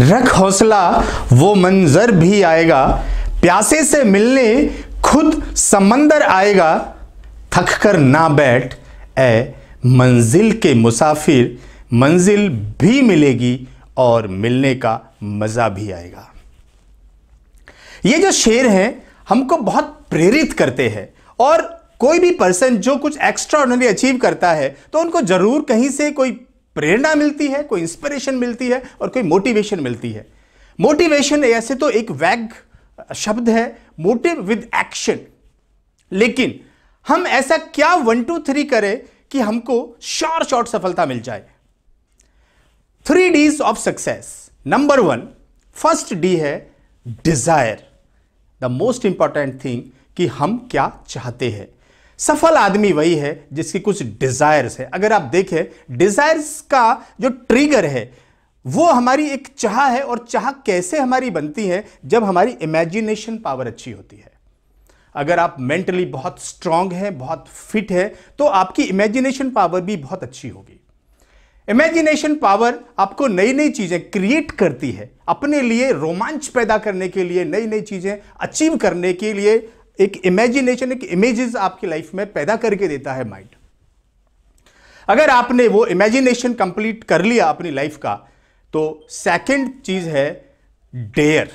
रख हौसला, वो मंजर भी आएगा। प्यासे से मिलने खुद समंदर आएगा। थक कर ना बैठ ए मंजिल के मुसाफिर। मंजिल भी मिलेगी और मिलने का मज़ा भी आएगा। ये जो शेर हैं, हमको बहुत प्रेरित करते हैं। और कोई भी पर्सन जो कुछ एक्स्ट्रा अचीव करता है तो उनको ज़रूर कहीं से कोई प्रेरणा मिलती है, कोई इंस्पिरेशन मिलती है और कोई मोटिवेशन मिलती है। मोटिवेशन ऐसे तो एक वैग शब्द है मोटिव विद एक्शन लेकिन हम ऐसा क्या वन टू थ्री करें कि हमको शॉर्ट शॉर्ट सफलता मिल जाए? Three Ds of success number one first D है desire the most important thing कि हम क्या चाहते हैं। सफल आदमी वही है जिसकी कुछ डिजायर्स है। अगर आप देखें डिजायर्स का जो ट्रिगर है, वो हमारी एक चाह है और चाह कैसे हमारी बनती है? जब हमारी इमेजिनेशन पावर अच्छी होती है। अगर आप मेंटली बहुत स्ट्रांग हैं, बहुत फिट है तो आपकी इमेजिनेशन पावर भी बहुत अच्छी होगी। इमेजिनेशन पावर आपको नई नई चीज़ें क्रिएट करती है। अपने लिए रोमांच पैदा करने के लिए नई नई चीज़ें अचीव करने के लिए एक इमेजिनेशन एक इमेजेस आपकी लाइफ में पैदा करके देता है माइंड अगर आपने वो इमेजिनेशन कंप्लीट कर लिया अपनी लाइफ का तो सेकंड चीज़ है डेयर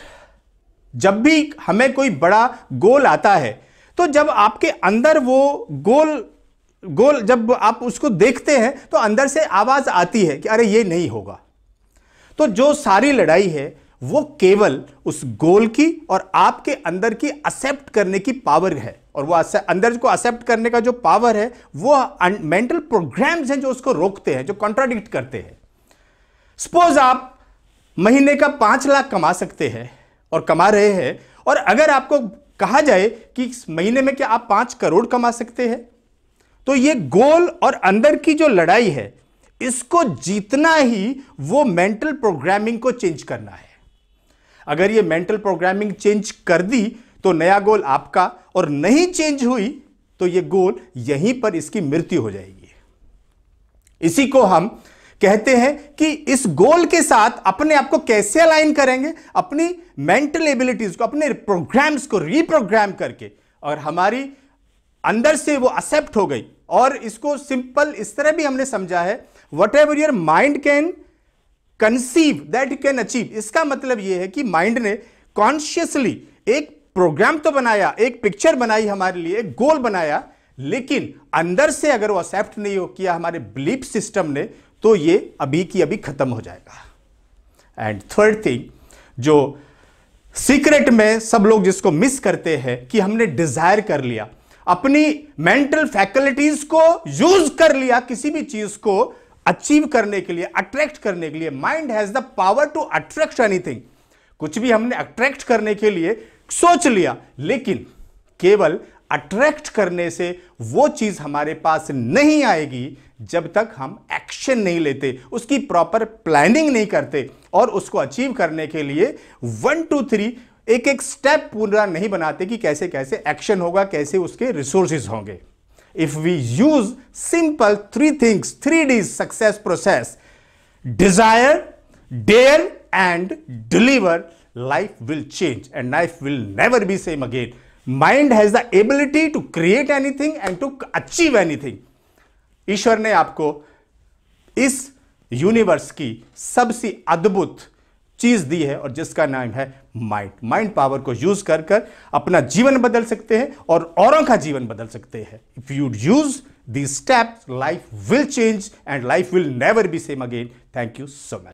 जब भी हमें कोई बड़ा गोल आता है तो जब आपके अंदर वो गोल गोल जब आप उसको देखते हैं तो अंदर से आवाज़ आती है कि अरे ये नहीं होगा. तो जो सारी लड़ाई है वो केवल उस गोल की और आपके अंदर की एक्सेप्ट करने की पावर है। और वो अंदर को एक्सेप्ट करने का जो पावर है, वो मेंटल प्रोग्राम्स हैं जो उसको रोकते हैं, जो कॉन्ट्राडिक्ट करते हैं। सपोज़ आप महीने का पाँच लाख कमा सकते हैं और कमा रहे हैं, और अगर आपको कहा जाए कि इस महीने में क्या आप पाँच करोड़ कमा सकते हैं तो ये गोल और अंदर की जो लड़ाई है, इसको जीतना ही वो मेंटल प्रोग्रामिंग को चेंज करना है। अगर ये मेंटल प्रोग्रामिंग चेंज कर दी तो नया गोल आपका, और नहीं चेंज हुई तो ये गोल यहीं पर इसकी मृत्यु हो जाएगी। इसी को हम कहते हैं कि इस गोल के साथ अपने आप को कैसे अलाइन करेंगे? अपनी मेंटल एबिलिटीज को, अपने प्रोग्राम्स को रीप्रोग्राम करके। और हमारी अंदर से वो एक्सेप्ट हो गई। और इसको सिंपल इस तरह भी हमने समझा है whatever your mind can conceive that you can achieve इसका मतलब यह है कि माइंड ने कॉन्शियसली एक प्रोग्राम तो बनाया, एक पिक्चर बनाई हमारे लिए, एक गोल बनाया, लेकिन अंदर से अगर वो एक्सेप्ट नहीं हो किया हमारे बिलीफ सिस्टम ने तो ये अभी की अभी खत्म हो जाएगा। एंड थर्ड थिंग जो सीक्रेट में सब लोग जिसको मिस करते हैं कि हमने डिज़ायर कर लिया, अपनी मेंटल फैकल्टीज को यूज़ कर लिया किसी भी चीज़ को अचीव करने के लिए अट्रैक्ट करने के लिए mind has the power to attract anything कुछ भी हमने अट्रैक्ट करने के लिए सोच लिया, लेकिन केवल अट्रैक्ट करने से वो चीज़ हमारे पास नहीं आएगी जब तक हम एक्शन नहीं लेते, उसकी प्रॉपर प्लानिंग नहीं करते और उसको अचीव करने के लिए वन टू थ्री एक एक स्टेप पूरा नहीं बनाते कि कैसे कैसे एक्शन होगा, कैसे उसके रिसोर्सेज होंगे। If we use simple three things, 3Ds success process, desire, dare, and deliver, life will change and life will never be same again. Mind has the ability to create anything and to achieve anything. ईश्वर ने आपको इस universe की सबसे अद्भुत चीज़ दी है और जिसका नाम है माइंड। माइंड पावर को यूज़ कर कर अपना जीवन बदल सकते हैं और औरों का जीवन बदल सकते हैं। If you use the step life will change and life will never be same again thank you so much